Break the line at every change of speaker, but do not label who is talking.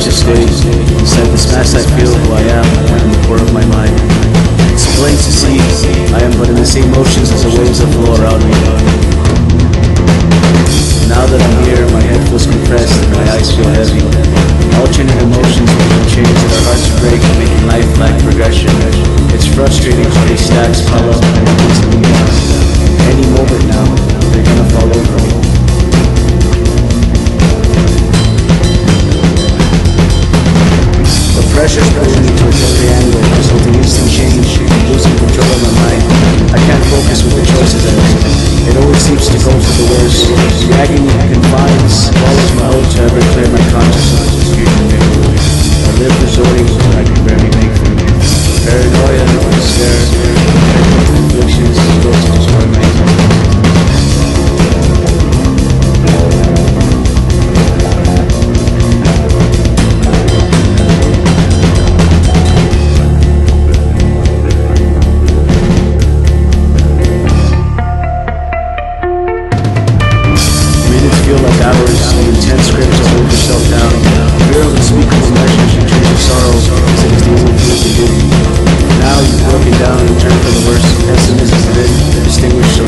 conscious stage, said, the smash I feel who I am, I the core of my mind. It's plain to see, I am but in the same motions as the waves that flow around me. Now that I'm here, my head feels compressed and my eyes feel heavy. Alternate emotions making chains and are hard break, making life lack progression. It's frustrating how these stacks pile up and it keeps me down. Any moment now, angle, losing control of my mind. I can't focus with the choices I make. It always seems to go for the worst. The agony confines, like hours the intense scripts, to hold yourself down. Fear of unspeakable measures you choose of sorrow is the only thing to do. Now you've broken down and turned for the worst pessimism that distinguished so